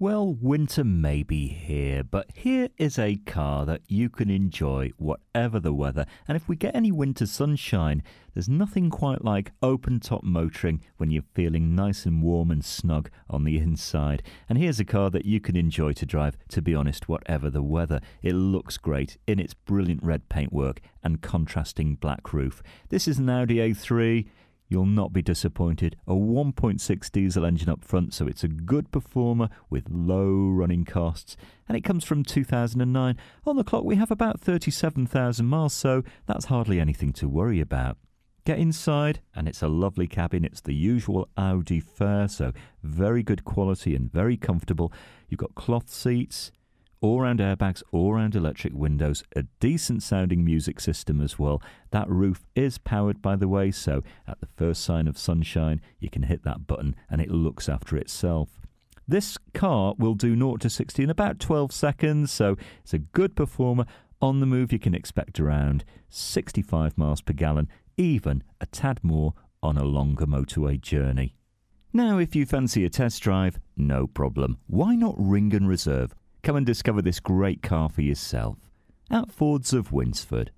Well, winter may be here, but here is a car that you can enjoy whatever the weather. And if we get any winter sunshine, there's nothing quite like open top motoring when you're feeling nice and warm and snug on the inside. And here's a car that you can enjoy to drive, to be honest, whatever the weather. It looks great in its brilliant red paintwork and contrasting black roof. This is an Audi A3. You'll not be disappointed. A 1.6 diesel engine up front, so it's a good performer with low running costs. And it comes from 2009. On the clock, we have about 37,000 miles, so that's hardly anything to worry about. Get inside, and it's a lovely cabin. It's the usual Audi fare, so very good quality and very comfortable. You've got cloth seats, all round airbags, all round electric windows, a decent sounding music system as well. That roof is powered, by the way, so at the first sign of sunshine, you can hit that button and it looks after itself. This car will do 0 to 60 in about 12 seconds, so it's a good performer. On the move, you can expect around 65 miles per gallon, even a tad more on a longer motorway journey. Now, if you fancy a test drive, no problem. Why not ring and reserve? Come and discover this great car for yourself at Fords of Winsford.